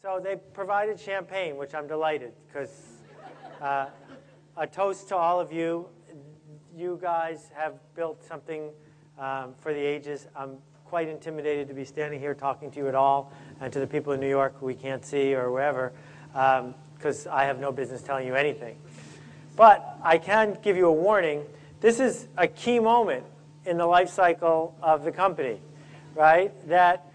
So they provided champagne, which I'm delighted because uh, a toast to all of you. You guys have built something um, for the ages. I'm quite intimidated to be standing here talking to you at all and to the people in New York who we can't see or wherever because um, I have no business telling you anything. But I can give you a warning. This is a key moment in the life cycle of the company, right? That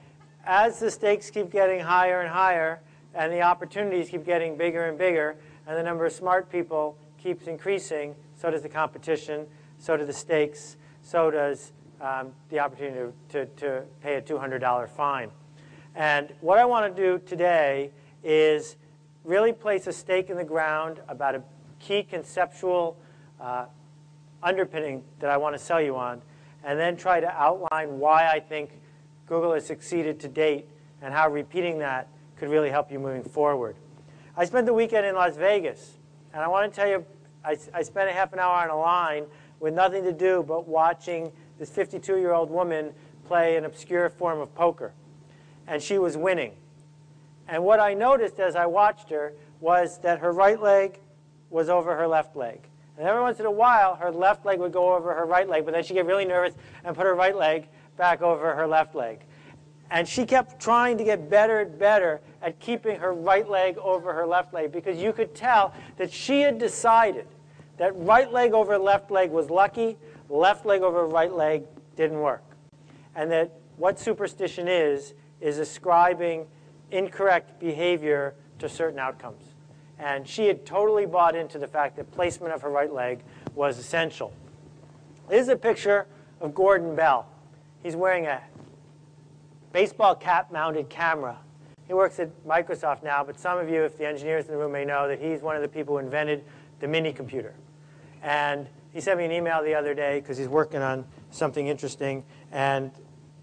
as the stakes keep getting higher and higher, and the opportunities keep getting bigger and bigger, and the number of smart people keeps increasing, so does the competition, so do the stakes, so does um, the opportunity to, to, pay a $200 fine. And what I want to do today is really place a stake in the ground about a key conceptual uh, underpinning that I want to sell you on, and then try to outline why I think Google has succeeded to date and how repeating that could really help you moving forward. I spent the weekend in Las Vegas, and I want to tell you, I, I spent a half an hour on a line with nothing to do but watching this 52-year-old woman play an obscure form of poker. And she was winning. And what I noticed as I watched her was that her right leg was over her left leg. And every once in a while, her left leg would go over her right leg, but then she'd get really nervous and put her right leg back over her left leg. And she kept trying to get better and better at keeping her right leg over her left leg because you could tell that she had decided that right leg over left leg was lucky, left leg over right leg didn't work. And that what superstition is, is ascribing incorrect behavior to certain outcomes. And she had totally bought into the fact that placement of her right leg was essential. This is a picture of Gordon Bell. He's wearing a baseball cap mounted camera. He works at Microsoft now, but some of you, if the engineers in the room may know, that he's one of the people who invented the mini computer. And he sent me an email the other day because he's working on something interesting, and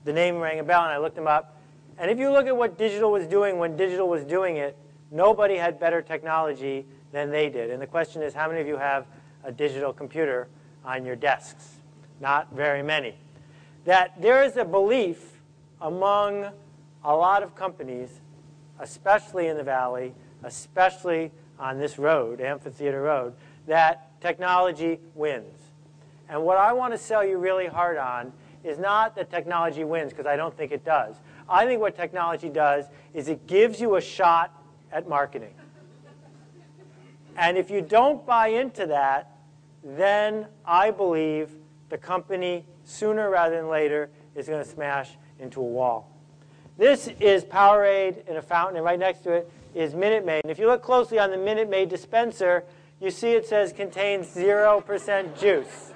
the name rang a bell, and I looked him up. And if you look at what digital was doing when digital was doing it, nobody had better technology than they did. And the question is, how many of you have a digital computer on your desks? Not very many. That there is a belief among a lot of companies, especially in the Valley, especially on this road, Amphitheater Road, that technology wins. And what I want to sell you really hard on is not that technology wins, because I don't think it does. I think what technology does is it gives you a shot at marketing. And if you don't buy into that, then I believe the company, sooner rather than later, is going to smash into a wall. This is Powerade in a fountain, and right next to it is Minute Maid. And if you look closely on the Minute Maid dispenser, you see it says contains 0% juice.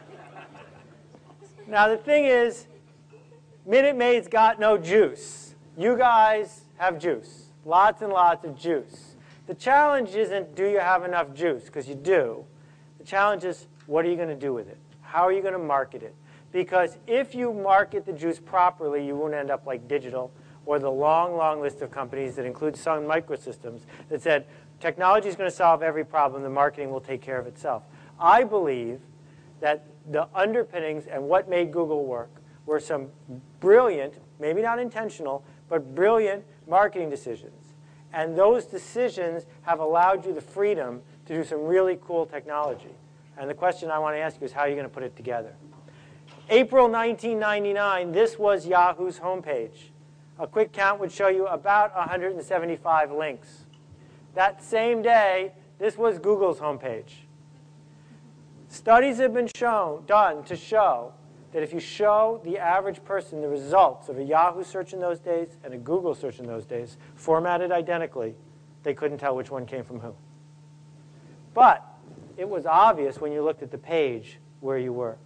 Now the thing is, Minute Maid's got no juice. You guys have juice. Lots and lots of juice. The challenge isn't do you have enough juice, because you do. The challenge is what are you going to do with it? How are you going to market it? Because if you market the juice properly, you won't end up like digital or the long, long list of companies that include Sun Microsystems that said technology is going to solve every problem, the marketing will take care of itself. I believe that the underpinnings and what made Google work were some brilliant, maybe not intentional, but brilliant marketing decisions. And those decisions have allowed you the freedom to do some really cool technology. And the question I want to ask you is how are you going to put it together? April 1999, this was Yahoo's homepage. A quick count would show you about 175 links. That same day, this was Google's homepage. Studies have been shown, done to show that if you show the average person the results of a Yahoo search in those days and a Google search in those days, formatted identically, they couldn't tell which one came from who. But it was obvious when you looked at the page where you were.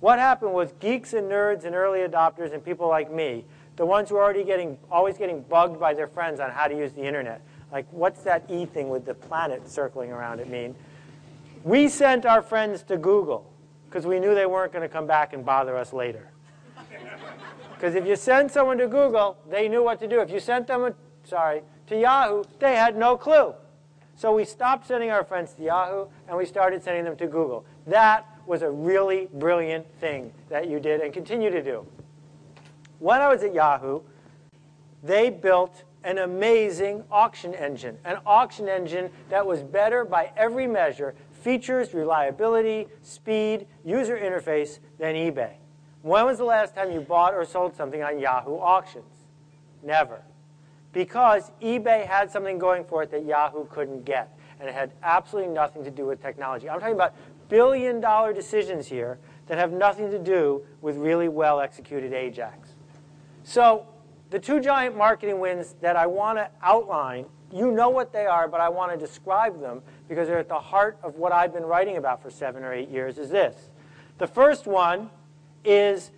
What happened was geeks and nerds and early adopters and people like me, the ones who are already getting, always getting bugged by their friends on how to use the internet, like what's that E thing with the planet circling around it mean? We sent our friends to Google because we knew they weren't going to come back and bother us later. Because if you send someone to Google, they knew what to do. If you sent them, sorry, to Yahoo, they had no clue. So we stopped sending our friends to Yahoo, and we started sending them to Google. That was a really brilliant thing that you did and continue to do. When I was at Yahoo, they built an amazing auction engine, an auction engine that was better by every measure, features, reliability, speed, user interface than eBay. When was the last time you bought or sold something on Yahoo Auctions? Never. Because eBay had something going for it that Yahoo couldn't get, and it had absolutely nothing to do with technology. I'm talking about billion dollar decisions here that have nothing to do with really well executed Ajax. So the two giant marketing wins that I want to outline, you know what they are, but I want to describe them because they're at the heart of what I've been writing about for seven or eight years, is this. The first one is,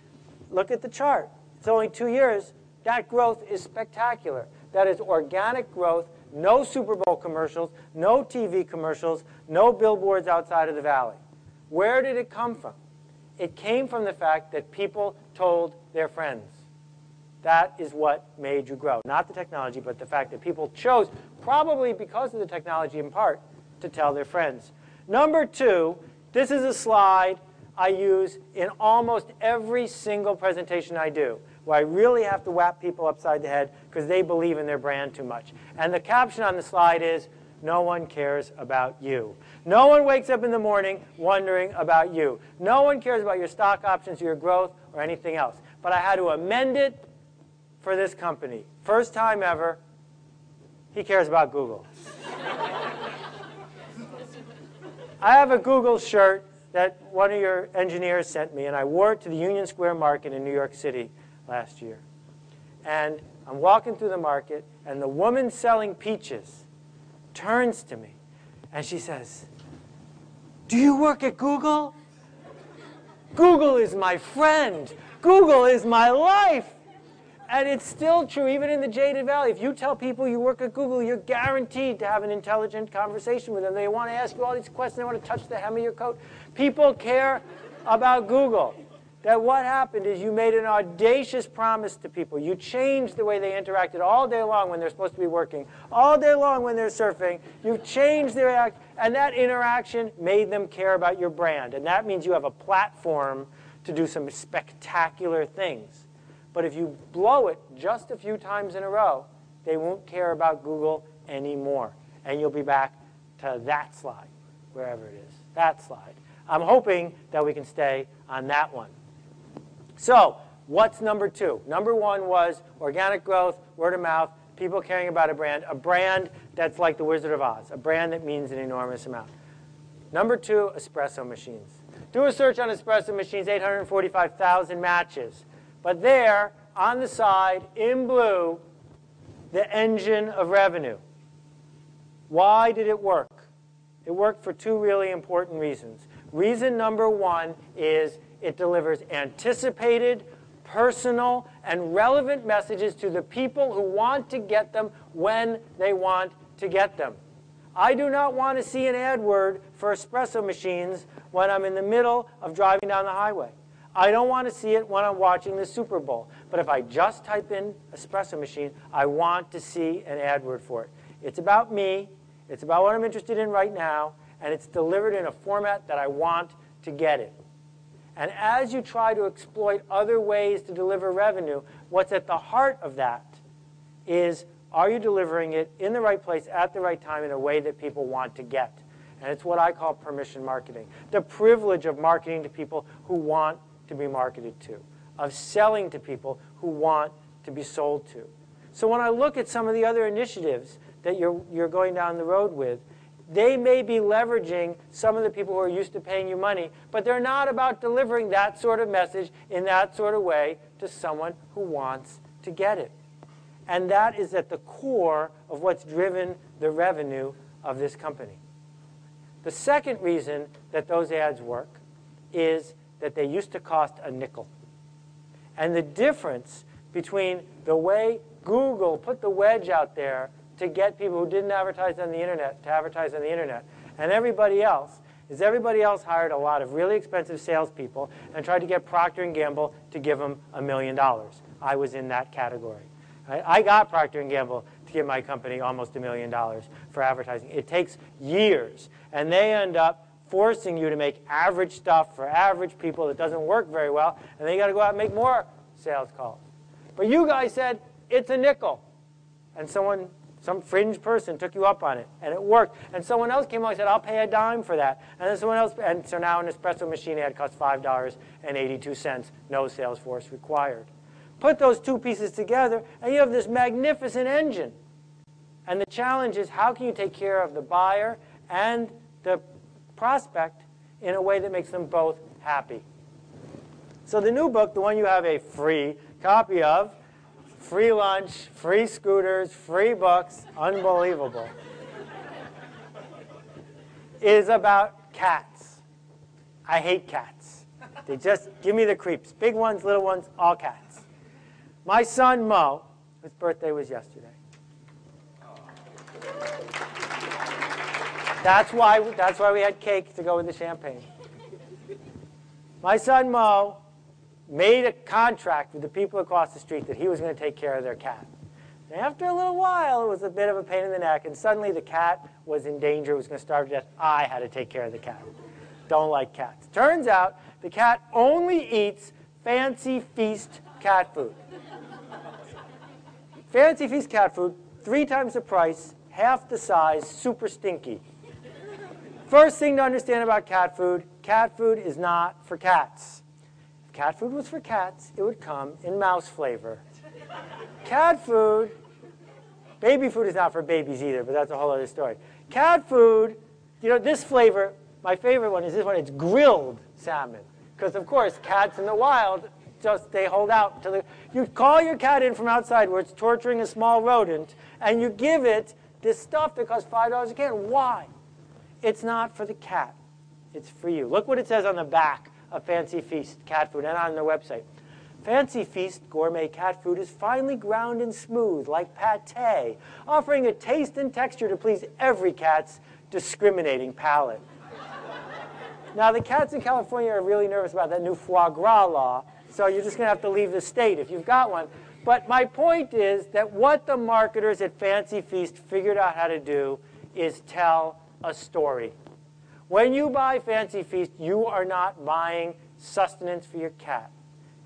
look at the chart. It's only two years. That growth is spectacular. That is organic growth, no Super Bowl commercials, no TV commercials, no billboards outside of the valley. Where did it come from? It came from the fact that people told their friends. That is what made you grow. Not the technology, but the fact that people chose, probably because of the technology in part, to tell their friends. Number two, this is a slide I use in almost every single presentation I do, where I really have to whap people upside the head because they believe in their brand too much. And the caption on the slide is, no one cares about you. No one wakes up in the morning wondering about you. No one cares about your stock options, your growth, or anything else. But I had to amend it for this company. First time ever, he cares about Google. I have a Google shirt that one of your engineers sent me, and I wore it to the Union Square Market in New York City last year. And I'm walking through the market, and the woman selling peaches turns to me, and she says, Do you work at Google? Google is my friend. Google is my life. And it's still true, even in the Jaded Valley. If you tell people you work at Google, you're guaranteed to have an intelligent conversation with them. They want to ask you all these questions. They want to touch the hem of your coat. People care about Google. That what happened is you made an audacious promise to people. You changed the way they interacted all day long when they're supposed to be working, all day long when they're surfing. You changed their act, and that interaction made them care about your brand. And that means you have a platform to do some spectacular things. But if you blow it just a few times in a row, they won't care about Google anymore. And you'll be back to that slide, wherever it is, that slide. I'm hoping that we can stay on that one. So what's number two? Number one was organic growth, word of mouth, people caring about a brand, a brand that's like the Wizard of Oz, a brand that means an enormous amount. Number two, espresso machines. Do a search on espresso machines, 845,000 matches. But there, on the side, in blue, the engine of revenue. Why did it work? It worked for two really important reasons. Reason number one is it delivers anticipated, personal, and relevant messages to the people who want to get them when they want to get them. I do not want to see an ad word for espresso machines when I'm in the middle of driving down the highway. I don't want to see it when I'm watching the Super Bowl. But if I just type in espresso machine, I want to see an ad word for it. It's about me. It's about what I'm interested in right now. And it's delivered in a format that I want to get it. And as you try to exploit other ways to deliver revenue, what's at the heart of that is are you delivering it in the right place at the right time in a way that people want to get? And it's what I call permission marketing. The privilege of marketing to people who want to be marketed to, of selling to people who want to be sold to. So when I look at some of the other initiatives that you're, you're going down the road with, they may be leveraging some of the people who are used to paying you money, but they're not about delivering that sort of message in that sort of way to someone who wants to get it. And that is at the core of what's driven the revenue of this company. The second reason that those ads work is that they used to cost a nickel. And the difference between the way Google put the wedge out there to get people who didn't advertise on the internet to advertise on the internet and everybody else is everybody else hired a lot of really expensive salespeople and tried to get Procter & Gamble to give them a million dollars. I was in that category. I got Procter & Gamble to give my company almost a million dollars for advertising. It takes years, and they end up forcing you to make average stuff for average people that doesn't work very well, and then you got to go out and make more sales calls. But you guys said, it's a nickel. and someone, some fringe person took you up on it, and it worked. And someone else came along and said, I'll pay a dime for that. And then someone else, and so now an espresso machine ad costs $5.82, no sales force required. Put those two pieces together, and you have this magnificent engine. And the challenge is, how can you take care of the buyer and the prospect in a way that makes them both happy? So the new book, the one you have a free copy of, free lunch, free scooters, free books, unbelievable, is about cats. I hate cats. They just give me the creeps. Big ones, little ones, all cats. My son Mo, his birthday was yesterday. That's why, that's why we had cake to go with the champagne. My son Mo made a contract with the people across the street that he was going to take care of their cat. And after a little while, it was a bit of a pain in the neck, and suddenly the cat was in danger, was going to starve to death. I had to take care of the cat. Don't like cats. Turns out the cat only eats fancy feast cat food. fancy feast cat food, three times the price, half the size, super stinky. First thing to understand about cat food, cat food is not for cats. Cat food was for cats, it would come in mouse flavor. cat food, baby food is not for babies either, but that's a whole other story. Cat food, you know, this flavor, my favorite one is this one, it's grilled salmon. Because of course, cats in the wild, just they hold out to the, you call your cat in from outside where it's torturing a small rodent, and you give it this stuff that costs $5 a can. Why? It's not for the cat. It's for you. Look what it says on the back of Fancy Feast cat food and on their website. Fancy Feast gourmet cat food is finely ground and smooth, like pate, offering a taste and texture to please every cat's discriminating palate. now, the cats in California are really nervous about that new foie gras law, so you're just going to have to leave the state if you've got one. But my point is that what the marketers at Fancy Feast figured out how to do is tell a story. When you buy Fancy Feast, you are not buying sustenance for your cat.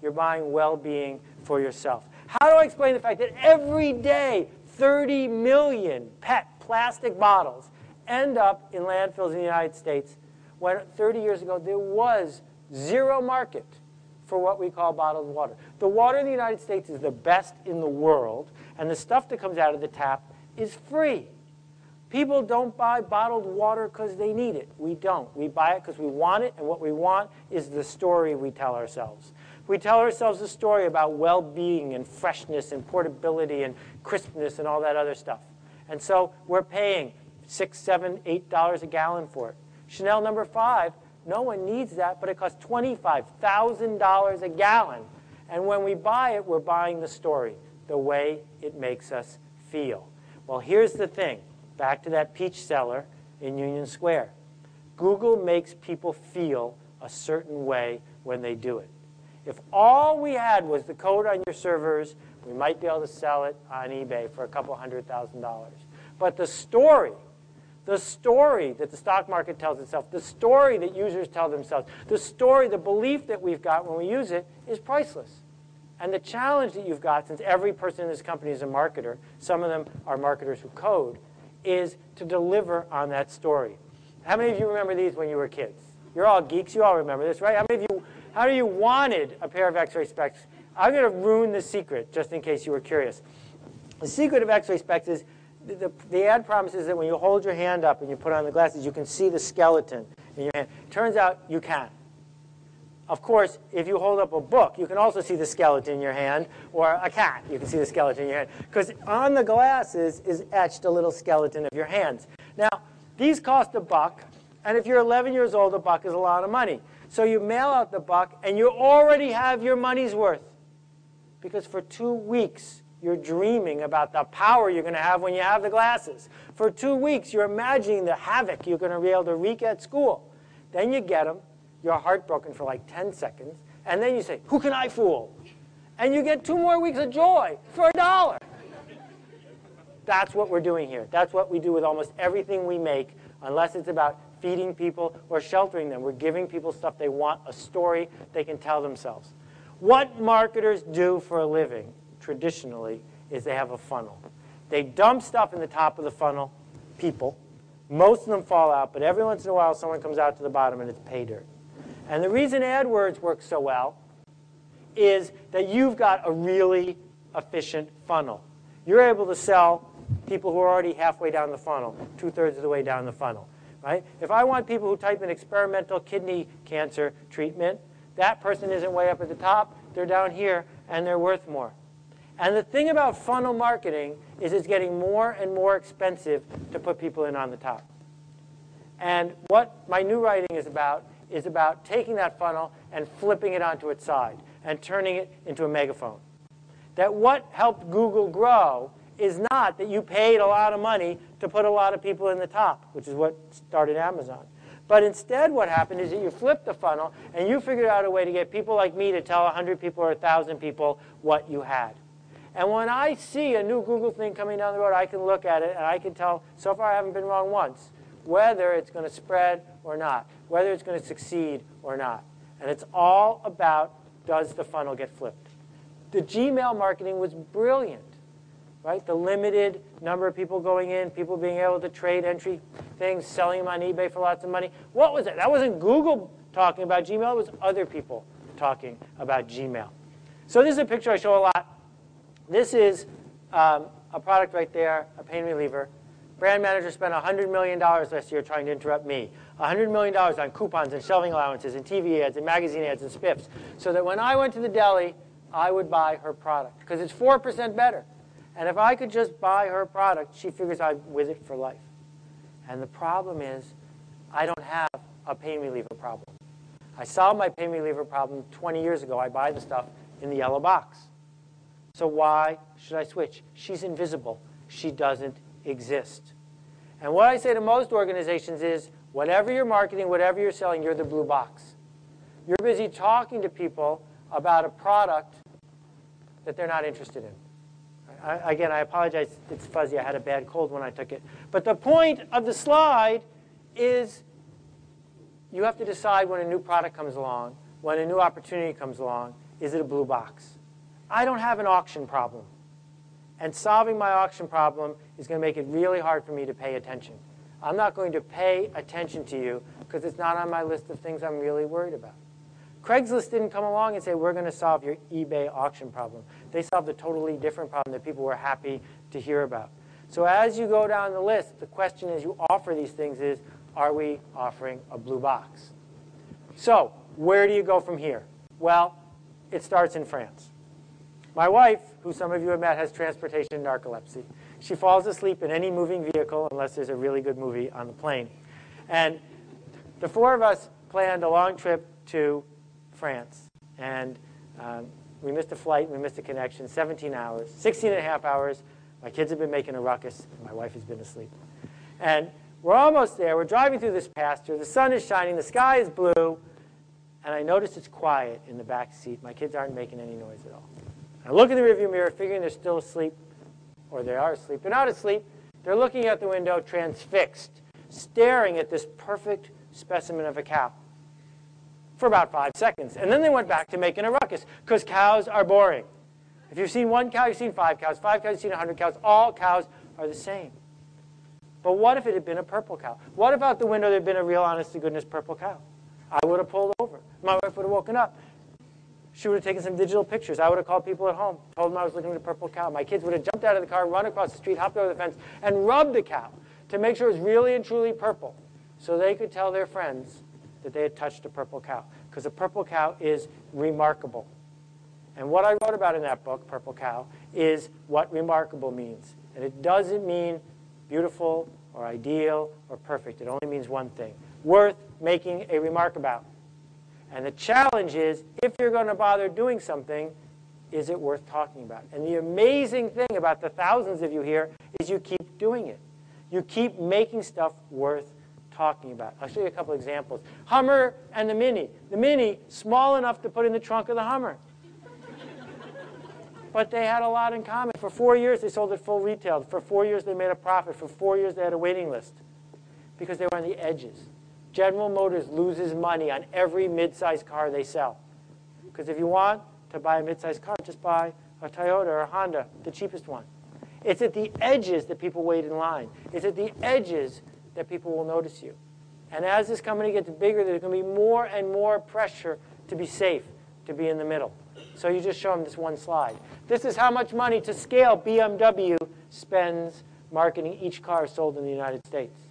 You're buying well-being for yourself. How do I explain the fact that every day 30 million pet plastic bottles end up in landfills in the United States when 30 years ago there was zero market for what we call bottled water. The water in the United States is the best in the world, and the stuff that comes out of the tap is free. People don't buy bottled water because they need it. We don't. We buy it because we want it, and what we want is the story we tell ourselves. We tell ourselves a story about well-being and freshness and portability and crispness and all that other stuff. And so we're paying six, seven, eight dollars a gallon for it. Chanel number five, no one needs that, but it costs $25,000 a gallon. And when we buy it, we're buying the story, the way it makes us feel. Well, here's the thing. Back to that peach seller in Union Square. Google makes people feel a certain way when they do it. If all we had was the code on your servers, we might be able to sell it on eBay for a couple hundred thousand dollars. But the story, the story that the stock market tells itself, the story that users tell themselves, the story, the belief that we've got when we use it is priceless. And the challenge that you've got, since every person in this company is a marketer, some of them are marketers who code, is to deliver on that story. How many of you remember these when you were kids? You're all geeks. You all remember this, right? How many of you, how of you wanted a pair of x-ray specs? I'm going to ruin the secret just in case you were curious. The secret of x-ray specs is the, the, the, ad promises that when you hold your hand up and you put on the glasses, you can see the skeleton in your hand. Turns out you can. Of course, if you hold up a book, you can also see the skeleton in your hand, or a cat, you can see the skeleton in your hand. Because on the glasses is etched a little skeleton of your hands. Now, these cost a buck, and if you're 11 years old, a buck is a lot of money. So you mail out the buck, and you already have your money's worth. Because for two weeks, you're dreaming about the power you're going to have when you have the glasses. For two weeks, you're imagining the havoc you're going to be able to wreak at school. Then you get them, you're heartbroken for like 10 seconds, and then you say, who can I fool? And you get two more weeks of joy for a dollar. That's what we're doing here. That's what we do with almost everything we make, unless it's about feeding people or sheltering them. We're giving people stuff they want, a story they can tell themselves. What marketers do for a living, traditionally, is they have a funnel. They dump stuff in the top of the funnel, people. Most of them fall out, but every once in a while someone comes out to the bottom and it's pay dirt. And the reason AdWords works so well is that you've got a really efficient funnel. You're able to sell people who are already halfway down the funnel, two-thirds of the way down the funnel. Right? If I want people who type in experimental kidney cancer treatment, that person isn't way up at the top. They're down here, and they're worth more. And the thing about funnel marketing is it's getting more and more expensive to put people in on the top. And what my new writing is about is about taking that funnel and flipping it onto its side and turning it into a megaphone. That what helped Google grow is not that you paid a lot of money to put a lot of people in the top, which is what started Amazon. But instead what happened is that you flipped the funnel and you figured out a way to get people like me to tell 100 people or 1,000 people what you had. And when I see a new Google thing coming down the road, I can look at it and I can tell, so far I haven't been wrong once, whether it's going to spread or not, whether it's going to succeed or not. And it's all about does the funnel get flipped. The Gmail marketing was brilliant, right? The limited number of people going in, people being able to trade entry things, selling them on eBay for lots of money. What was it? That wasn't Google talking about Gmail. It was other people talking about Gmail. So this is a picture I show a lot this is um, a product right there, a pain reliever. Brand manager spent $100 million last year trying to interrupt me. $100 million on coupons and shelving allowances and TV ads and magazine ads and spiffs so that when I went to the deli, I would buy her product because it's 4% better. And if I could just buy her product, she figures I'm with it for life. And the problem is I don't have a pain reliever problem. I solved my pain reliever problem 20 years ago. I buy the stuff in the yellow box. So why should I switch? She's invisible. She doesn't exist. And what I say to most organizations is, whatever you're marketing, whatever you're selling, you're the blue box. You're busy talking to people about a product that they're not interested in. I, again, I apologize. It's fuzzy. I had a bad cold when I took it. But the point of the slide is you have to decide when a new product comes along, when a new opportunity comes along, is it a blue box? I don't have an auction problem. And solving my auction problem is going to make it really hard for me to pay attention. I'm not going to pay attention to you because it's not on my list of things I'm really worried about. Craigslist didn't come along and say, we're going to solve your eBay auction problem. They solved a totally different problem that people were happy to hear about. So as you go down the list, the question as you offer these things is, are we offering a blue box? So where do you go from here? Well, it starts in France. My wife, who some of you have met, has transportation narcolepsy. She falls asleep in any moving vehicle unless there's a really good movie on the plane. And the four of us planned a long trip to France. And um, we missed a flight, we missed a connection, 17 hours, 16 and a half hours. My kids have been making a ruckus, my wife has been asleep. And we're almost there. We're driving through this pasture. The sun is shining. The sky is blue. And I notice it's quiet in the back seat. My kids aren't making any noise at all. I look in the rearview mirror, figuring they're still asleep, or they are asleep. They're not asleep. They're looking out the window, transfixed, staring at this perfect specimen of a cow for about five seconds. And then they went back to making a ruckus, because cows are boring. If you've seen one cow, you've seen five cows. Five cows, you've seen 100 cows. All cows are the same. But what if it had been a purple cow? What if out the window there had been a real honest-to-goodness purple cow? I would have pulled over. My wife would have woken up. She would have taken some digital pictures. I would have called people at home, told them I was looking at a purple cow. My kids would have jumped out of the car, run across the street, hopped over the fence, and rubbed the cow to make sure it was really and truly purple so they could tell their friends that they had touched a purple cow. Because a purple cow is remarkable. And what I wrote about in that book, Purple Cow, is what remarkable means. And it doesn't mean beautiful or ideal or perfect. It only means one thing, worth making a remark about. And the challenge is, if you're going to bother doing something, is it worth talking about? And the amazing thing about the thousands of you here is you keep doing it. You keep making stuff worth talking about. I'll show you a couple examples. Hummer and the Mini. The Mini, small enough to put in the trunk of the Hummer. but they had a lot in common. For four years, they sold it full retail. For four years, they made a profit. For four years, they had a waiting list because they were on the edges. General Motors loses money on every midsize car they sell. Because if you want to buy a midsize car, just buy a Toyota or a Honda, the cheapest one. It's at the edges that people wait in line. It's at the edges that people will notice you. And as this company gets bigger, there's going to be more and more pressure to be safe, to be in the middle. So you just show them this one slide. This is how much money to scale BMW spends marketing each car sold in the United States.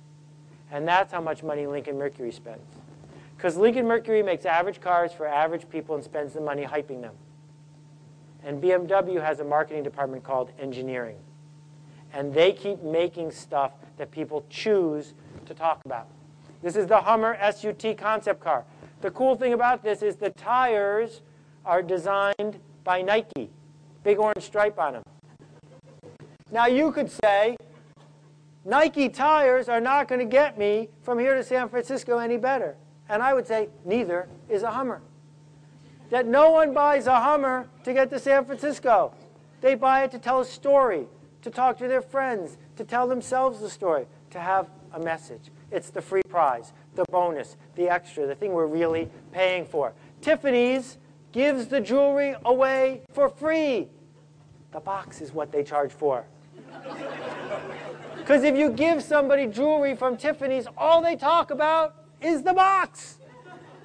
And that's how much money Lincoln Mercury spends. Because Lincoln Mercury makes average cars for average people and spends the money hyping them. And BMW has a marketing department called engineering. And they keep making stuff that people choose to talk about. This is the Hummer SUT concept car. The cool thing about this is the tires are designed by Nike. Big orange stripe on them. Now you could say, Nike tires are not going to get me from here to San Francisco any better. And I would say, neither is a Hummer. That no one buys a Hummer to get to San Francisco. They buy it to tell a story, to talk to their friends, to tell themselves the story, to have a message. It's the free prize, the bonus, the extra, the thing we're really paying for. Tiffany's gives the jewelry away for free. The box is what they charge for. Because if you give somebody jewelry from Tiffany's, all they talk about is the box.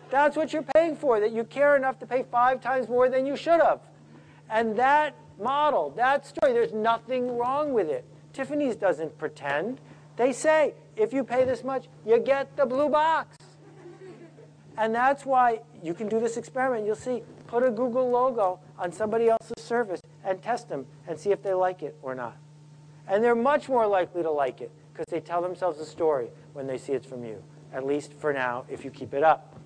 That's what you're paying for, that you care enough to pay five times more than you should have. And that model, that story, there's nothing wrong with it. Tiffany's doesn't pretend. They say, if you pay this much, you get the blue box. And that's why you can do this experiment. You'll see, put a Google logo on somebody else's service and test them and see if they like it or not. And they're much more likely to like it because they tell themselves a story when they see it's from you, at least for now, if you keep it up.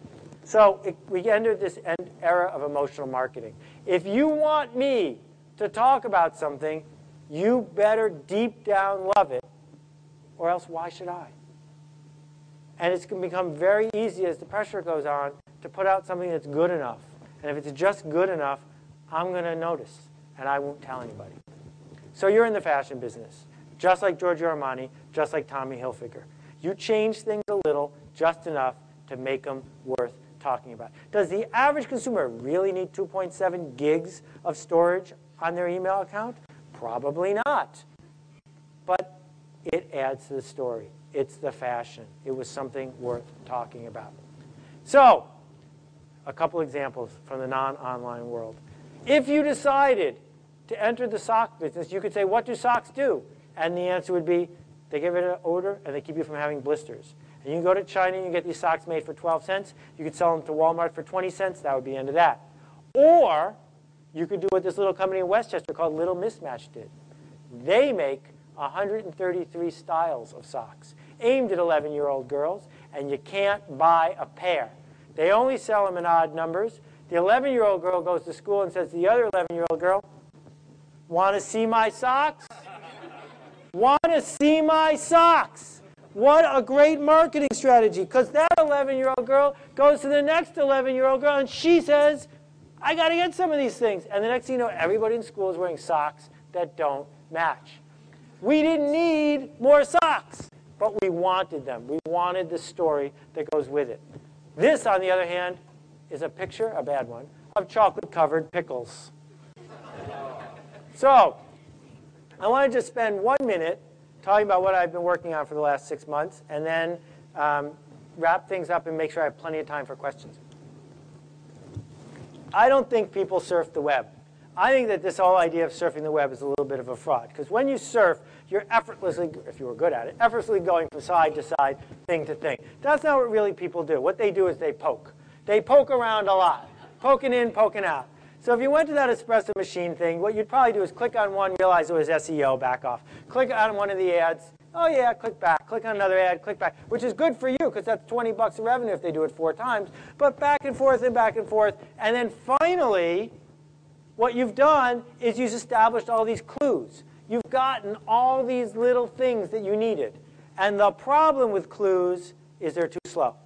So it, we entered this era of emotional marketing. If you want me to talk about something, you better deep down love it, or else why should I? And it's going to become very easy as the pressure goes on to put out something that's good enough. And if it's just good enough, I'm going to notice, and I won't tell anybody. So you're in the fashion business, just like Giorgio Armani, just like Tommy Hilfiger. You change things a little, just enough to make them worth talking about. Does the average consumer really need 2.7 gigs of storage on their email account? Probably not. But it adds to the story. It's the fashion. It was something worth talking about. So, a couple examples from the non-online world. If you decided to enter the sock business, you could say, what do socks do? And the answer would be, they give it an odor and they keep you from having blisters. And you can go to China and you get these socks made for 12 cents. You could sell them to Walmart for 20 cents. That would be the end of that. Or you could do what this little company in Westchester called LittleMissMatched did. They make 133 styles of socks aimed at 11-year-old girls, and you can't buy a pair. They only sell them in odd numbers. The 11-year-old girl goes to school and says to the other 11-year-old girl, want to see my socks? want to see my socks? What a great marketing strategy. Because that 11-year-old girl goes to the next 11-year-old girl and she says, I got to get some of these things. And the next thing you know, everybody in school is wearing socks that don't match. We didn't need more socks, but we wanted them. We wanted the story that goes with it. This, on the other hand, is a picture, a bad one, of chocolate-covered pickles. So, I want to just spend one minute talking about what I've been working on for the last six months, and then um, wrap things up and make sure I have plenty of time for questions. I don't think people surf the web. I think that this whole idea of surfing the web is a little bit of a fraud. Because when you surf, you're effortlessly, if you were good at it, effortlessly going from side to side, thing to thing. That's not what really people do. What they do is they poke. They poke around a lot. Poking in, poking out. So if you went to that espresso machine thing, what you'd probably do is click on one, realize it was SEO, back off. Click on one of the ads, oh yeah, click back. Click on another ad, click back, which is good for you because that's 20 bucks of revenue if they do it four times. But back and forth and back and forth. And then finally, what you've done is you've established all these clues. You've gotten all these little things that you needed. And the problem with clues is they're too slow.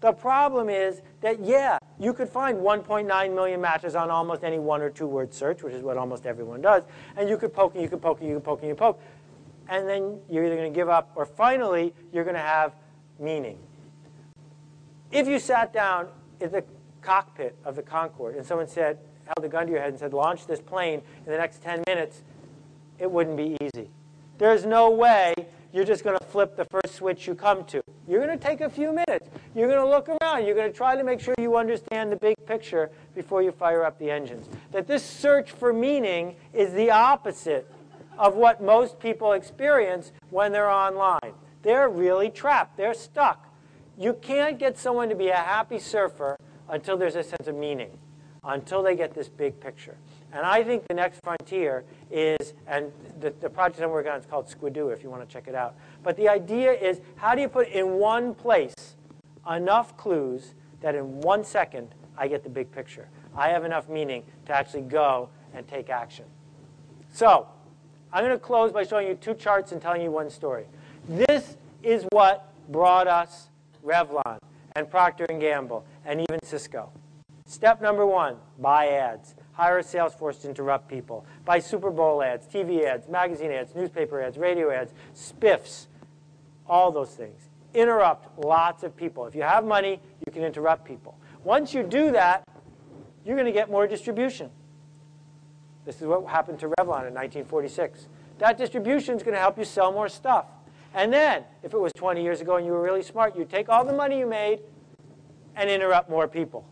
The problem is that, yeah, you could find 1.9 million matches on almost any one or two word search, which is what almost everyone does. And you could poke and you could poke and you could poke and you poke. And then you're either going to give up or finally you're going to have meaning. If you sat down in the cockpit of the Concorde and someone said, held a gun to your head and said, launch this plane in the next 10 minutes, it wouldn't be easy. There's no way you're just going to flip the first switch you come to. You're going to take a few minutes. You're going to look around. You're going to try to make sure you understand the big picture before you fire up the engines. That this search for meaning is the opposite of what most people experience when they're online. They're really trapped. They're stuck. You can't get someone to be a happy surfer until there's a sense of meaning, until they get this big picture. And I think the next frontier is, and the, the project I'm working on is called Squidoo if you want to check it out. But the idea is how do you put in one place enough clues that in one second I get the big picture? I have enough meaning to actually go and take action. So I'm going to close by showing you two charts and telling you one story. This is what brought us Revlon and Procter & Gamble and even Cisco. Step number one, buy ads. Hire a sales force to interrupt people. Buy Super Bowl ads, TV ads, magazine ads, newspaper ads, radio ads, spiffs, all those things. Interrupt lots of people. If you have money, you can interrupt people. Once you do that, you're going to get more distribution. This is what happened to Revlon in 1946. That distribution is going to help you sell more stuff. And then, if it was 20 years ago and you were really smart, you'd take all the money you made and interrupt more people.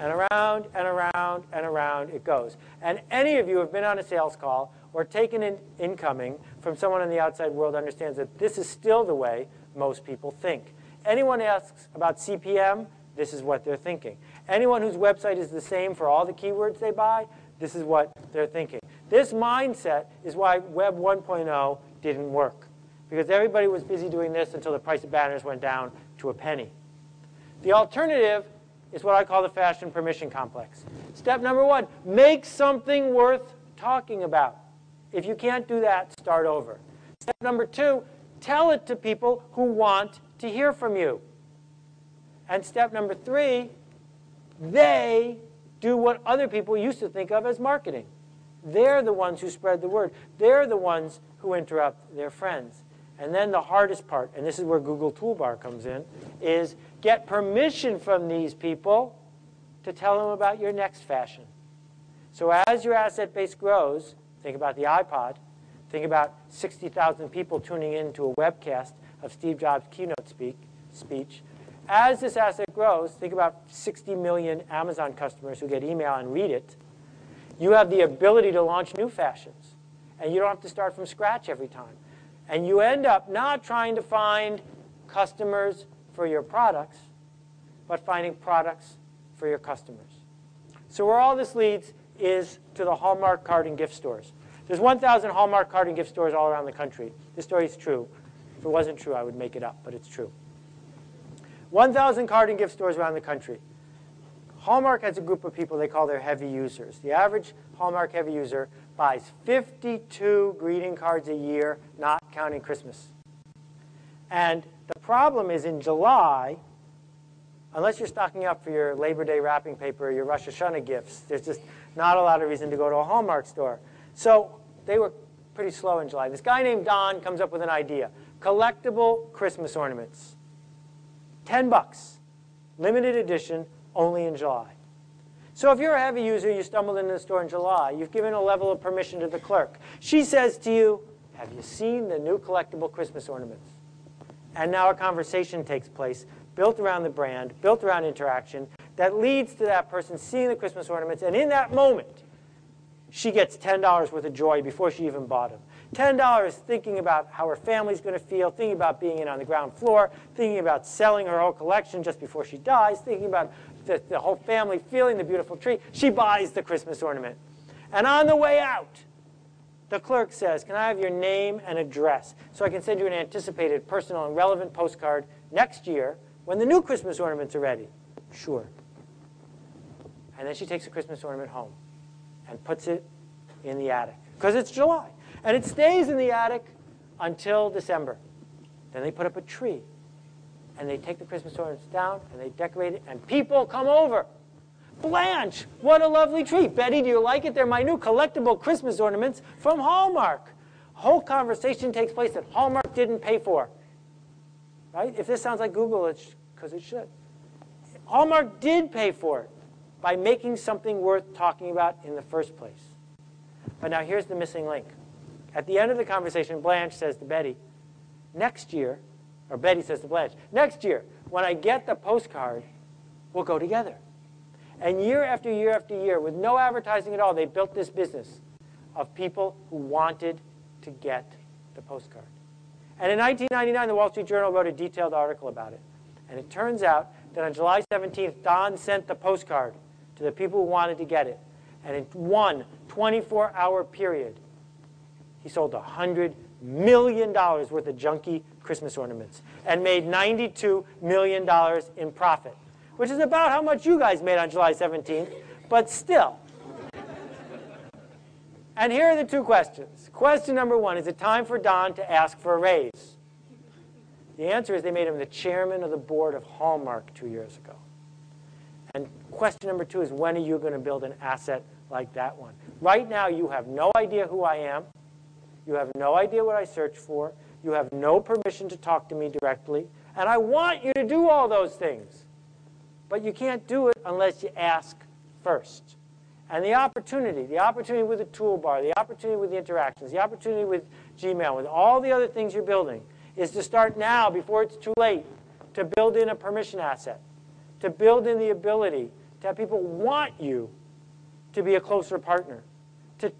And around and around and around it goes. And any of you who have been on a sales call or taken an incoming from someone in the outside world understands that this is still the way most people think. Anyone asks about CPM, this is what they're thinking. Anyone whose website is the same for all the keywords they buy, this is what they're thinking. This mindset is why Web 1.0 didn't work. Because everybody was busy doing this until the price of banners went down to a penny. The alternative is what I call the fashion permission complex. Step number one, make something worth talking about. If you can't do that, start over. Step number two, tell it to people who want to hear from you. And step number three, they do what other people used to think of as marketing. They're the ones who spread the word. They're the ones who interrupt their friends. And then the hardest part, and this is where Google Toolbar comes in, is get permission from these people to tell them about your next fashion. So as your asset base grows, think about the iPod, think about 60,000 people tuning in to a webcast of Steve Jobs' keynote speak, speech. As this asset grows, think about 60 million Amazon customers who get email and read it. You have the ability to launch new fashions. And you don't have to start from scratch every time. And you end up not trying to find customers for your products, but finding products for your customers. So where all this leads is to the Hallmark card and gift stores. There's 1,000 Hallmark card and gift stores all around the country. This story is true. If it wasn't true, I would make it up, but it's true. 1,000 card and gift stores around the country. Hallmark has a group of people they call their heavy users. The average Hallmark heavy user buys 52 greeting cards a year, not counting Christmas. And problem is in July, unless you're stocking up for your Labor Day wrapping paper or your Rosh Hashanah gifts, there's just not a lot of reason to go to a Hallmark store. So they were pretty slow in July. This guy named Don comes up with an idea. Collectible Christmas ornaments. 10 bucks. Limited edition, only in July. So if you're a heavy user, you stumbled into the store in July, you've given a level of permission to the clerk. She says to you, have you seen the new collectible Christmas ornaments? And now a conversation takes place, built around the brand, built around interaction, that leads to that person seeing the Christmas ornaments. And in that moment, she gets $10 worth of joy before she even bought them. $10 thinking about how her family's going to feel, thinking about being in on the ground floor, thinking about selling her whole collection just before she dies, thinking about the, the whole family feeling the beautiful tree, she buys the Christmas ornament. And on the way out, the clerk says, can I have your name and address so I can send you an anticipated personal and relevant postcard next year when the new Christmas ornaments are ready? Sure. And then she takes the Christmas ornament home and puts it in the attic because it's July. And it stays in the attic until December. Then they put up a tree and they take the Christmas ornaments down and they decorate it, and people come over. Blanche, what a lovely tree. Betty, do you like it? They're my new collectible Christmas ornaments from Hallmark. Whole conversation takes place that Hallmark didn't pay for. Right? If this sounds like Google, it's because it should. Hallmark did pay for it by making something worth talking about in the first place. But now here's the missing link. At the end of the conversation, Blanche says to Betty, next year, or Betty says to Blanche, next year, when I get the postcard, we'll go together. And year after year after year, with no advertising at all, they built this business of people who wanted to get the postcard. And in 1999, the Wall Street Journal wrote a detailed article about it. And it turns out that on July 17th, Don sent the postcard to the people who wanted to get it. And in one 24-hour period, he sold $100 million worth of junky Christmas ornaments and made $92 million in profit, which is about how much you guys made on July 17th, but still. and here are the two questions. Question number one, is it time for Don to ask for a raise? The answer is they made him the chairman of the board of Hallmark two years ago. And question number two is when are you going to build an asset like that one? Right now, you have no idea who I am. You have no idea what I search for. You have no permission to talk to me directly. And I want you to do all those things. But you can't do it unless you ask first. And the opportunity, the opportunity with the toolbar, the opportunity with the interactions, the opportunity with Gmail, with all the other things you're building, is to start now before it's too late to build in a permission asset, to build in the ability to have people want you to be a closer partner, to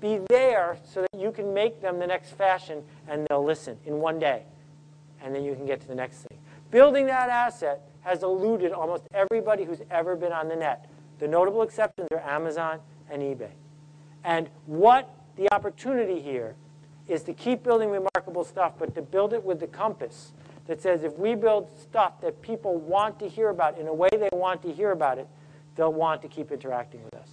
be there so that you can make them the next fashion and they'll listen in one day. And then you can get to the next thing. Building that asset has eluded almost everybody who's ever been on the net. The notable exceptions are Amazon and eBay. And what the opportunity here is to keep building remarkable stuff, but to build it with the compass that says if we build stuff that people want to hear about in a way they want to hear about it, they'll want to keep interacting with us.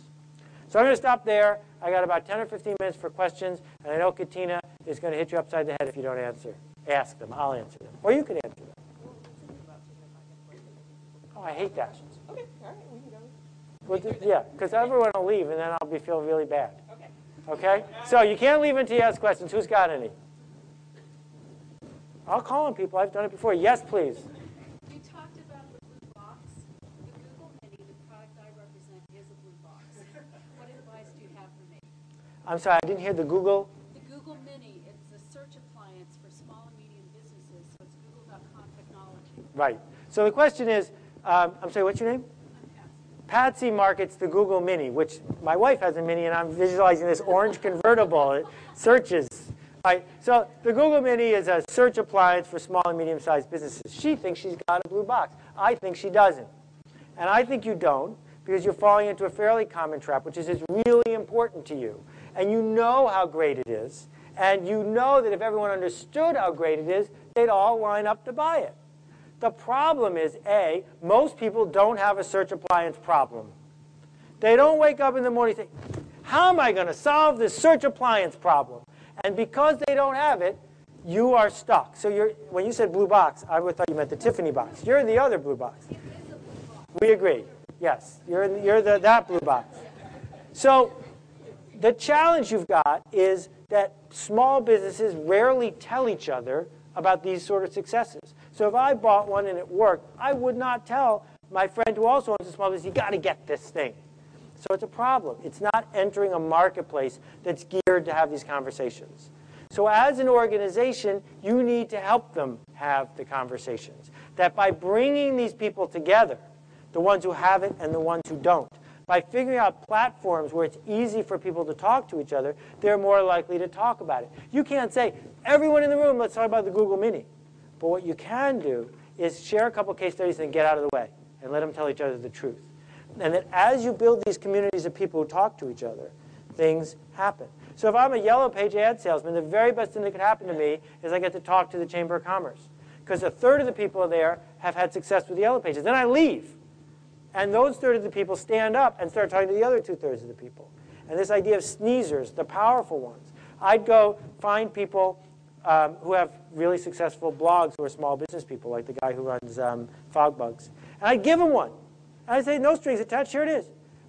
So I'm going to stop there. I got about 10 or 15 minutes for questions, and I know Katina is going to hit you upside the head if you don't answer. Ask them. I'll answer them. Or you can answer them. Oh, I hate dashes. Okay, all right, we can go. Well, yeah, because everyone will leave, and then I'll be feel really bad. Okay? Okay? So you can't leave until you ask questions. Who's got any? I'll call on people. I've done it before. Yes, please. You talked about the blue box. The Google Mini, the product I represent, is a blue box. What advice do you have for me? I'm sorry, I didn't hear the Google. The Google Mini, it's a search appliance for small and medium businesses, so it's google.com technology. Right. So the question is, um, I'm sorry, what's your name? Patsy. Markets the Google Mini, which my wife has a Mini, and I'm visualizing this orange convertible. It searches. Right. So the Google Mini is a search appliance for small and medium-sized businesses. She thinks she's got a blue box. I think she doesn't. And I think you don't because you're falling into a fairly common trap, which is it's really important to you. And you know how great it is. And you know that if everyone understood how great it is, they'd all line up to buy it. The problem is, A, most people don't have a search appliance problem. They don't wake up in the morning and say, how am I going to solve this search appliance problem? And because they don't have it, you are stuck. So you're, when you said blue box, I would thought you meant the Tiffany box. You're in the other blue box. We agree. Yes, you're, in, you're the, that blue box. So the challenge you've got is that small businesses rarely tell each other about these sort of successes. So if I bought one and it worked, I would not tell my friend who also owns a small business, you got to get this thing. So it's a problem. It's not entering a marketplace that's geared to have these conversations. So as an organization, you need to help them have the conversations. That by bringing these people together, the ones who have it and the ones who don't, by figuring out platforms where it's easy for people to talk to each other, they're more likely to talk about it. You can't say, everyone in the room, let's talk about the Google Mini. But what you can do is share a couple case studies and get out of the way and let them tell each other the truth. And that as you build these communities of people who talk to each other, things happen. So if I'm a yellow page ad salesman, the very best thing that could happen to me is I get to talk to the Chamber of Commerce. Because a third of the people there have had success with the yellow pages. Then I leave. And those third of the people stand up and start talking to the other two thirds of the people. And this idea of sneezers, the powerful ones. I'd go find people um, who have really successful blogs who are small business people, like the guy who runs um, FogBugz. And I'd give him one. And I'd say, no strings attached, here it is.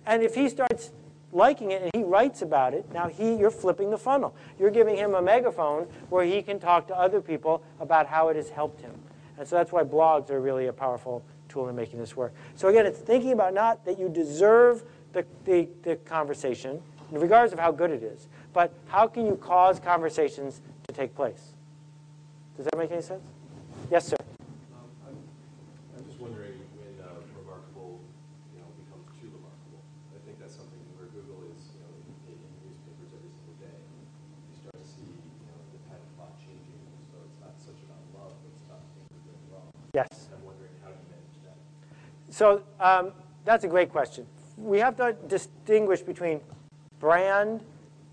And if he starts liking it and he writes about it, now he, you're flipping the funnel. You're giving him a megaphone where he can talk to other people about how it has helped him. And so that's why blogs are really a powerful tool in making this work. So again, it's thinking about not that you deserve the, the, the conversation, regardless of how good it is, but how can you cause conversations to take place? Does that make any sense? Yes, sir. Um, I'm, I'm just wondering when uh, remarkable, you know, becomes too remarkable. I think that's something where Google is, you know, in, in newspapers every single day. You start to see, you know, the patent clock changing, so it's not such about love, but it's about things are doing wrong. Yes. I'm wondering how you manage that? So um, that's a great question. We have to distinguish between brand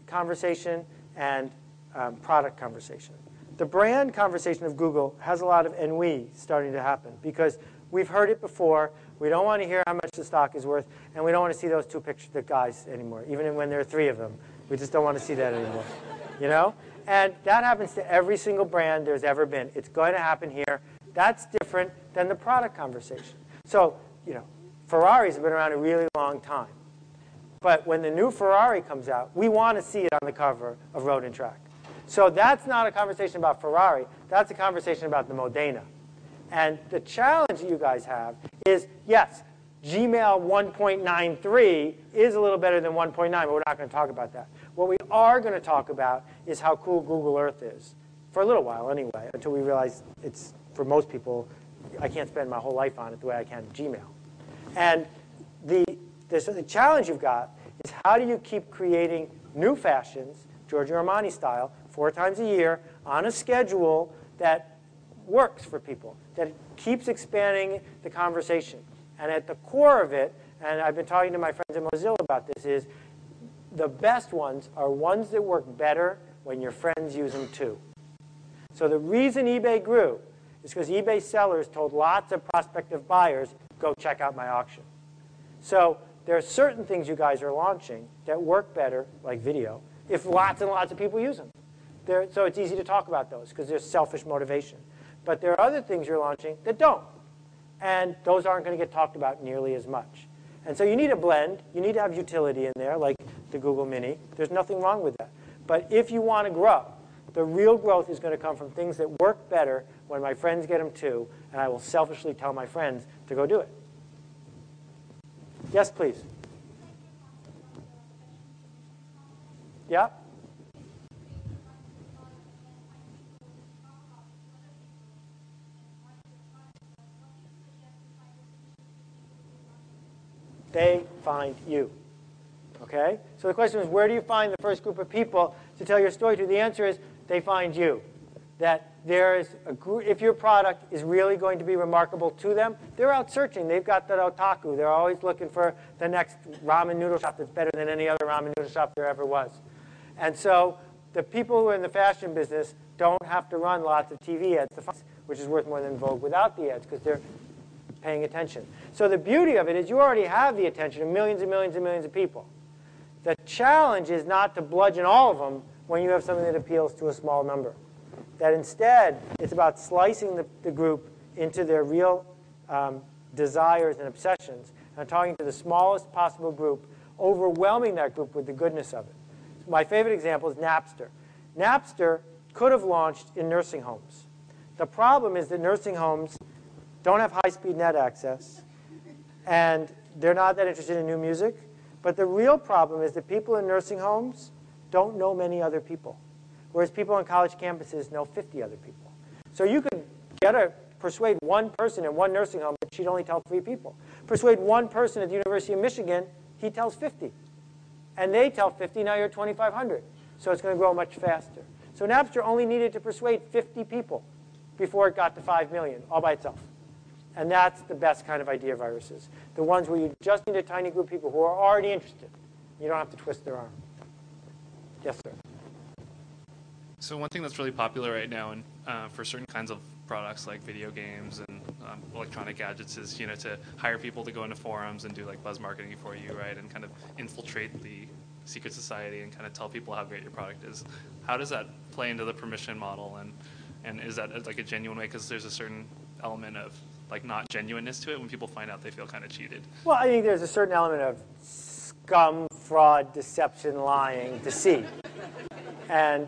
conversation and um, product conversation. The brand conversation of Google has a lot of ennui starting to happen because we've heard it before. We don't want to hear how much the stock is worth, and we don't want to see those two pictures of guys anymore, even when there are three of them. We just don't want to see that anymore. You know? And that happens to every single brand there's ever been. It's going to happen here. That's different than the product conversation. So, you know, Ferraris have been around a really long time. But when the new Ferrari comes out, we want to see it on the cover of Road and Track. So that's not a conversation about Ferrari. That's a conversation about the Modena. And the challenge you guys have is, yes, Gmail 1.93 is a little better than 1.9, but we're not going to talk about that. What we are going to talk about is how cool Google Earth is, for a little while anyway, until we realize it's, for most people, I can't spend my whole life on it the way I can Gmail. And the, the, the challenge you've got is how do you keep creating new fashions, Giorgio Armani style, four times a year on a schedule that works for people, that keeps expanding the conversation. And at the core of it, and I've been talking to my friends at Mozilla about this, is the best ones are ones that work better when your friends use them too. So the reason eBay grew is because eBay sellers told lots of prospective buyers, go check out my auction. So there are certain things you guys are launching that work better, like video, if lots and lots of people use them. There, so it's easy to talk about those because there's selfish motivation. But there are other things you're launching that don't. And those aren't going to get talked about nearly as much. And so you need a blend. You need to have utility in there, like the Google Mini. There's nothing wrong with that. But if you want to grow, the real growth is going to come from things that work better when my friends get them too, and I will selfishly tell my friends to go do it. Yes, please. Yeah? They find you. Okay? So the question is, where do you find the first group of people to tell your story to? The answer is, they find you. That there is a group, if your product is really going to be remarkable to them, they're out searching. They've got that otaku. They're always looking for the next ramen noodle shop that's better than any other ramen noodle shop there ever was. And so the people who are in the fashion business don't have to run lots of TV ads, which is worth more than Vogue without the ads, because they're paying attention. So the beauty of it is you already have the attention of millions and millions and millions of people. The challenge is not to bludgeon all of them when you have something that appeals to a small number. That instead, it's about slicing the, the group into their real um, desires and obsessions and talking to the smallest possible group, overwhelming that group with the goodness of it. My favorite example is Napster. Napster could have launched in nursing homes. The problem is that nursing homes don't have high-speed net access, and they're not that interested in new music. But the real problem is that people in nursing homes don't know many other people, whereas people on college campuses know 50 other people. So you could get a, persuade one person in one nursing home, but she'd only tell three people. Persuade one person at the University of Michigan, he tells 50. And they tell 50, now you're 2,500. So it's going to grow much faster. So Napster only needed to persuade 50 people before it got to 5 million, all by itself. And that's the best kind of idea viruses. The ones where you just need a tiny group of people who are already interested. You don't have to twist their arm. Yes, sir. So one thing that's really popular right now and uh, for certain kinds of products like video games and um, electronic gadgets is you know to hire people to go into forums and do like buzz marketing for you, right? And kind of infiltrate the secret society and kind of tell people how great your product is. How does that play into the permission model and and is that like a genuine way? Because there's a certain element of like not genuineness to it. When people find out, they feel kind of cheated. Well, I think there's a certain element of scum, fraud, deception, lying, deceit. And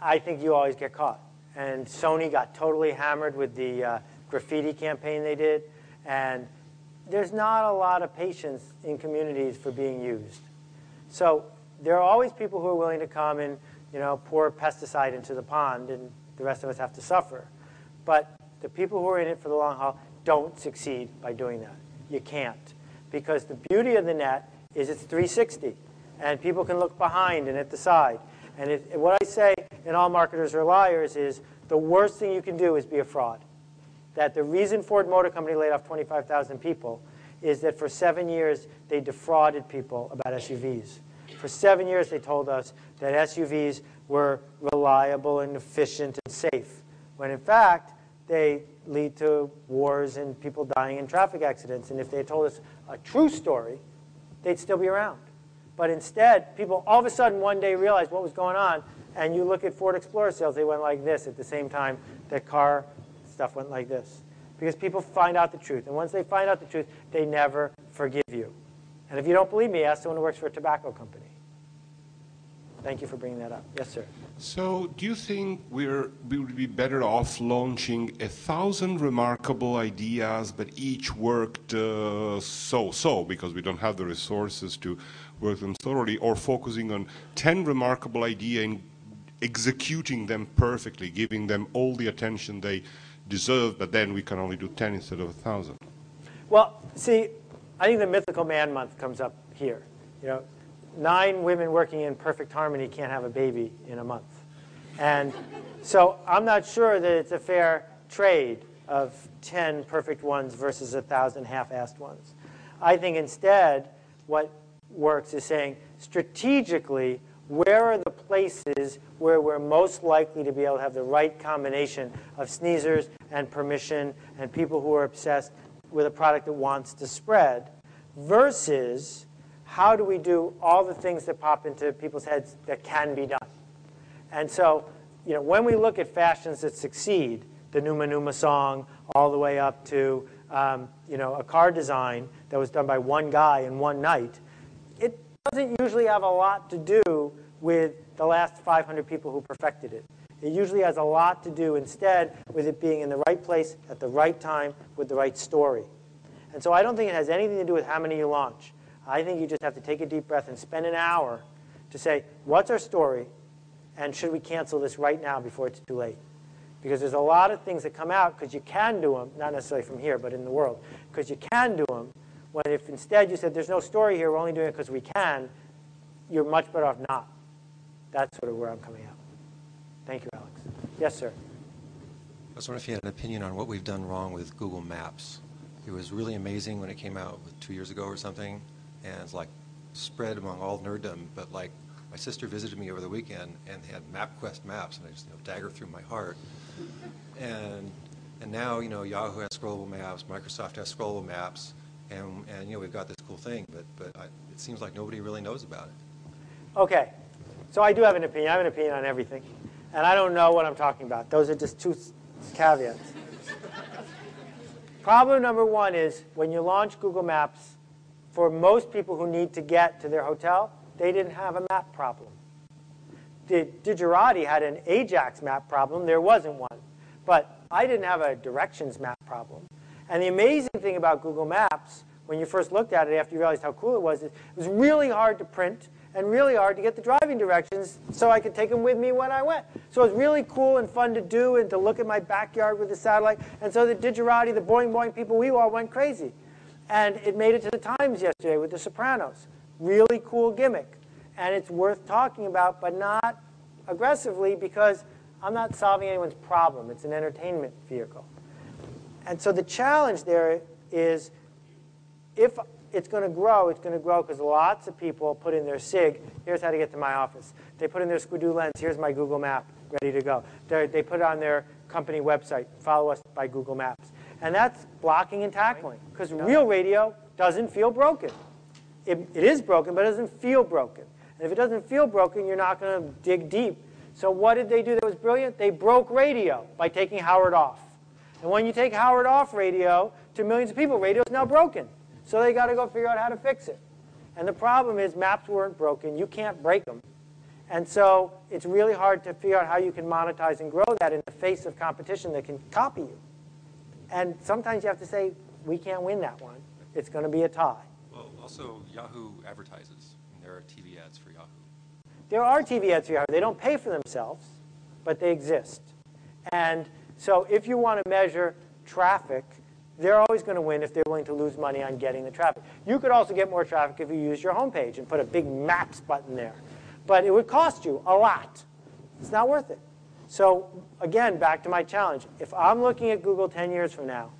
I think you always get caught. And Sony got totally hammered with the uh, graffiti campaign they did. And there's not a lot of patience in communities for being used. So there are always people who are willing to come and, you know, pour pesticide into the pond, and the rest of us have to suffer. But the people who are in it for the long haul don't succeed by doing that. You can't. Because the beauty of the net is it's 360, and people can look behind and at the side. And it, what I say in All Marketers Are Liars is the worst thing you can do is be a fraud. That the reason Ford Motor Company laid off 25,000 people is that for seven years they defrauded people about SUVs. For seven years they told us that SUVs were reliable and efficient and safe, when in fact they lead to wars and people dying in traffic accidents. And if they told us a true story, they'd still be around. But instead, people all of a sudden one day realized what was going on, and you look at Ford Explorer sales, they went like this at the same time that car stuff went like this. Because people find out the truth. And once they find out the truth, they never forgive you. And if you don't believe me, ask someone who works for a tobacco company. Thank you for bringing that up. Yes, sir. So, do you think we're, we would be better off launching a thousand remarkable ideas, but each worked uh, so-so because we don't have the resources to work them thoroughly, or focusing on ten remarkable ideas and executing them perfectly, giving them all the attention they deserve, but then we can only do ten instead of a thousand? Well, see, I think the mythical man month comes up here. You know, nine women working in perfect harmony can't have a baby in a month. And so I'm not sure that it's a fair trade of 10 perfect ones versus a 1,000 half-assed ones. I think instead what works is saying strategically, where are the places where we're most likely to be able to have the right combination of sneezers and permission and people who are obsessed with a product that wants to spread versus how do we do all the things that pop into people's heads that can be done? And so, you know, when we look at fashions that succeed, the Numa Numa song, all the way up to, um, you know, a car design that was done by one guy in one night, it doesn't usually have a lot to do with the last 500 people who perfected it. It usually has a lot to do instead with it being in the right place at the right time with the right story. And so I don't think it has anything to do with how many you launch. I think you just have to take a deep breath and spend an hour to say, what's our story? And should we cancel this right now before it's too late? Because there's a lot of things that come out because you can do them, not necessarily from here, but in the world, because you can do them. When if instead you said, there's no story here, we're only doing it because we can, you're much better off not. That's sort of where I'm coming out. Thank you, Alex. Yes, sir. I was wondering if you had an opinion on what we've done wrong with Google Maps. It was really amazing when it came out two years ago or something, and it's like spread among all nerddom. But like my sister visited me over the weekend, and they had MapQuest maps, and I just you know, dagger through my heart. And and now you know Yahoo has scrollable maps, Microsoft has scrollable maps, and and you know we've got this cool thing, but but I, it seems like nobody really knows about it. Okay. So I do have an opinion. I have an opinion on everything. And I don't know what I'm talking about. Those are just two caveats. Problem number one is when you launch Google Maps, for most people who need to get to their hotel, they didn't have a map problem. The Digerati had an Ajax map problem. There wasn't one. But I didn't have a directions map problem. And the amazing thing about Google Maps, when you first looked at it after you realized how cool it was, is it was really hard to print and really hard to get the driving directions so I could take them with me when I went. So it was really cool and fun to do and to look at my backyard with the satellite. And so the Digerati, the Boing Boing people, we all went crazy. And it made it to the Times yesterday with The Sopranos. Really cool gimmick. And it's worth talking about, but not aggressively because I'm not solving anyone's problem. It's an entertainment vehicle. And so the challenge there is if it's going to grow, it's going to grow because lots of people put in their SIG, here's how to get to my office. They put in their Squidoo lens, here's my Google map, ready to go. They're, they put it on their company website, follow us by Google Maps. And that's blocking and tackling because real radio doesn't feel broken. It, it is broken, but it doesn't feel broken. And if it doesn't feel broken, you're not going to dig deep. So what did they do that was brilliant? They broke radio by taking Howard off. And when you take Howard off radio to millions of people, radio is now broken. So they got to go figure out how to fix it. And the problem is maps weren't broken. You can't break them. And so it's really hard to figure out how you can monetize and grow that in the face of competition that can copy you. And sometimes you have to say, we can't win that one. It's going to be a tie. Well, also Yahoo advertises, and there are TV ads for Yahoo. there are TV ads for Yahoo. They don't pay for themselves, but they exist. And so if you want to measure traffic, they're always going to win if they're willing to lose money on getting the traffic. You could also get more traffic if you use your homepage and put a big maps button there. But it would cost you a lot. It's not worth it. So again, back to my challenge. If I'm looking at Google 10 years from now,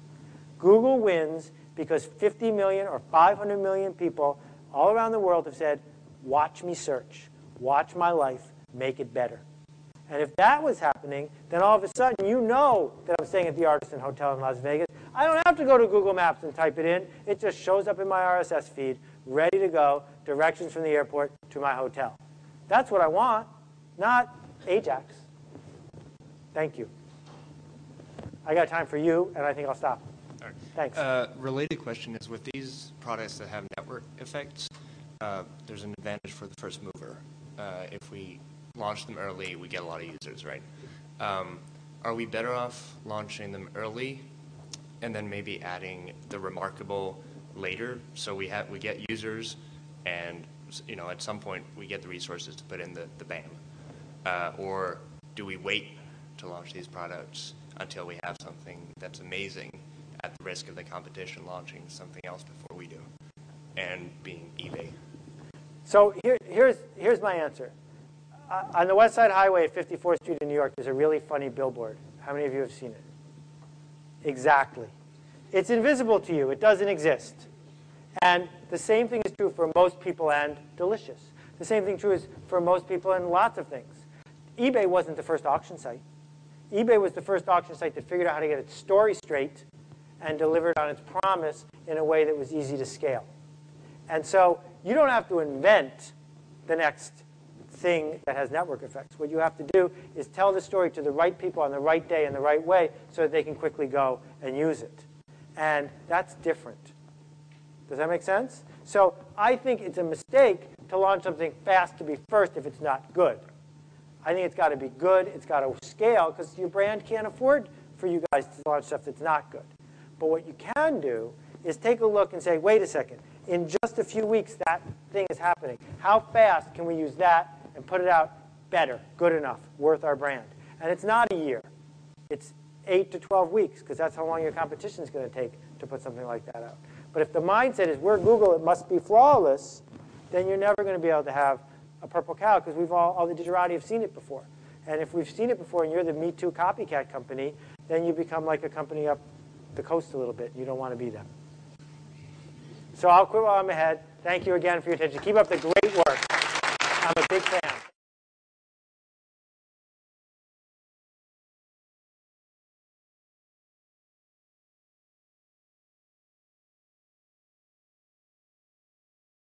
Google wins because 50 million or 500 million people all around the world have said, watch me search, watch my life, make it better. And if that was happening, then all of a sudden you know that I'm staying at the Artisan Hotel in Las Vegas. I don't have to go to Google Maps and type it in. It just shows up in my RSS feed, ready to go, directions from the airport to my hotel. That's what I want, not Ajax. Thank you. I got time for you, and I think I'll stop. All right. Thanks. Uh, Related question is, with these products that have network effects, uh, there's an advantage for the first mover. Uh, If we launch them early, we get a lot of users, right? Um, Are we better off launching them early and then maybe adding the remarkable later, so we have, we get users and, you know, at some point, we get the resources to put in the, the BAM? Uh, Or do we wait to launch these products until we have something that's amazing at the risk of the competition launching something else before we do, and being eBay. So here, here's, here's my answer. Uh, on the West Side Highway at 54th Street in New York, there's a really funny billboard. How many of you have seen it? Exactly. It's invisible to you. It doesn't exist. And the same thing is true for most people and delicious. The same thing true is for most people and lots of things. eBay wasn't the first auction site. eBay was the first auction site that figured out how to get its story straight and delivered on its promise in a way that was easy to scale. And so you don't have to invent the next thing that has network effects. What you have to do is tell the story to the right people on the right day in the right way so that they can quickly go and use it. And that's different. Does that make sense? So I think it's a mistake to launch something fast to be first if it's not good. I think it's got to be good. It's got to scale because your brand can't afford for you guys to launch stuff that's not good. But what you can do is take a look and say, wait a second, in just a few weeks that thing is happening. How fast can we use that and put it out better, good enough, worth our brand? And it's not a year. It's 8 to 12 weeks because that's how long your competition is going to take to put something like that out. But if the mindset is we're Google, it must be flawless, then you're never going to be able to have a purple cow because we've all, all the Digerati have seen it before. And if we've seen it before and you're the Me Too copycat company, then you become like a company up the coast a little bit. You don't want to be them. So I'll quit while I'm ahead. Thank you again for your attention. Keep up the great work. I'm a big fan.